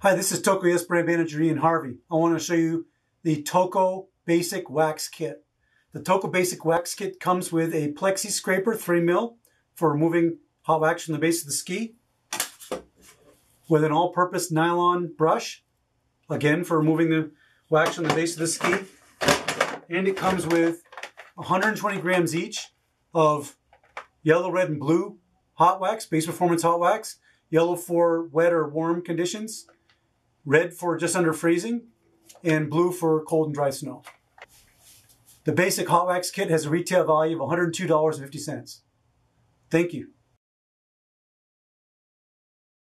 Hi, this is Toko US brand manager Ian Harvey. I want to show you the Toko Basic Wax Kit. The Toko Basic Wax Kit comes with a plexi scraper 3 mil for removing hot wax from the base of the ski, with an all-purpose nylon brush, again for removing the wax from the base of the ski, and it comes with 120 grams each of yellow, red, and blue hot wax, base performance hot wax, yellow for wet or warm conditions, red for just under freezing, and blue for cold and dry snow. The basic hot wax kit has a retail value of $102.50. Thank you.